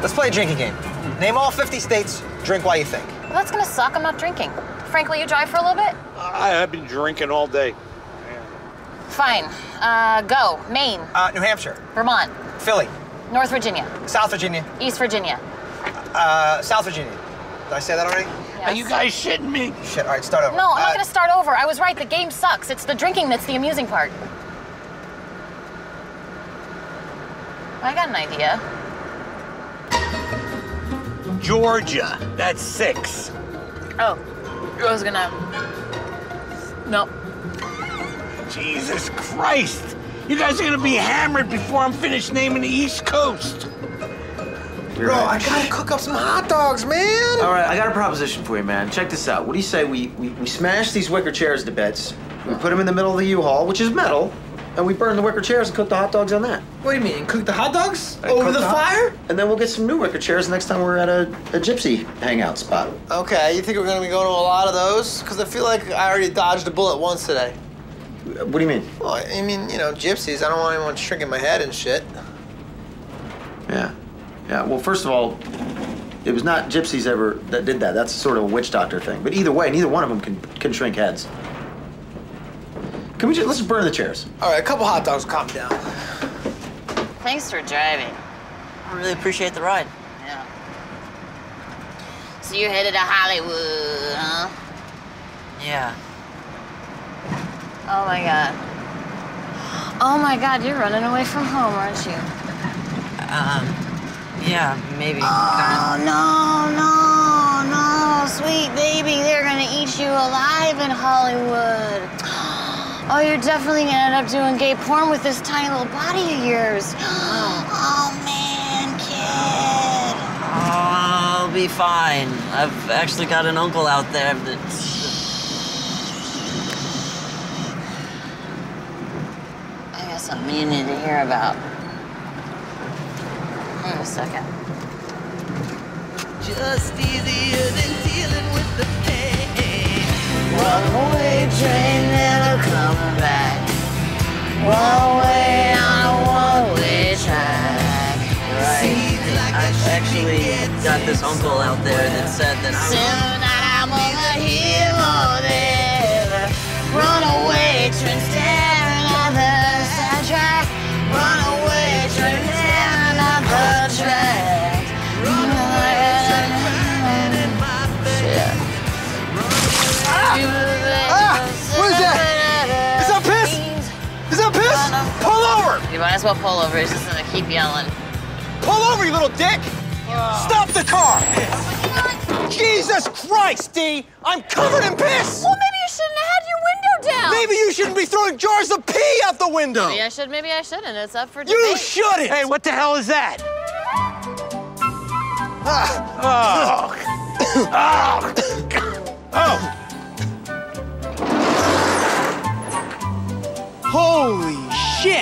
Let's play a drinking game. Name all 50 states, drink while you think. Well, that's gonna suck. I'm not drinking. Frank, will you drive for a little bit? I have been drinking all day. Fine. Uh, go. Maine, Uh, New Hampshire, Vermont, Philly, North Virginia, South Virginia, East Virginia. uh, South Virginia. Did I say that already? Are you guys shitting me? Shit, all right, start over. No, I'm Uh, not gonna start over. I was right. The game sucks. It's the drinking that's the amusing part. I got an idea. Georgia. That's six. Oh, I was gonna. Nope. Jesus Christ. You guys are gonna be hammered before I'm finished naming the East Coast. Bro, I gotta cook up some hot dogs, man. All right, I got a proposition for you, man. Check this out. What do you say we, we, we smash these wicker chairs to bits? we put them in the middle of the U-Haul, which is metal, and we burn the wicker chairs and cook the hot dogs on that. What do you mean? Cook the hot dogs Right, over cook the fire? And then we'll get some new wicker chairs next time we're at a, a gypsy hangout spot. Okay, you think we're gonna be going to a lot of those? Because I feel like I already dodged a bullet once today. What do you mean? Well, I mean, you know, gypsies. I don't want anyone shrinking my head and shit. Yeah. Yeah, well, first of all, it was not gypsies ever that did that. That's sort of a witch doctor thing. But either way, neither one of them can, can shrink heads. Can we just, let's just burn the chairs. All right, a couple hot dogs, calm down. Thanks for driving. I really appreciate the ride. Yeah. So you're headed to Hollywood, huh? Yeah. Oh my god. Oh my god, you're running away from home, aren't you? Um, yeah, maybe. Oh no, no, no, sweet baby, they're gonna eat you alive in Hollywood. Oh, you're definitely gonna end up doing gay porn with this tiny little body of yours. Oh man, kid. Oh, I'll be fine. I've actually got an uncle out there that. I got something you need to hear about. Hang on a second. Just easier than dealing with the pain. One-way train never coming back. One way on a one-way track. See, I've actually got this uncle out there that said that Soon I'm gonna hear more there. Runaway train staring at the. Runaway You might as well pull over. He's just gonna keep yelling. Pull over, you little dick! Stop the car! Jesus Christ, D! I'm covered in piss! Well, maybe you shouldn't have had your window down. Maybe you shouldn't be throwing jars of pee out the window! Maybe I should. Maybe I shouldn't. It's up for debate. You shouldn't! Hey, what the hell is that? Ah. Oh. oh. Oh.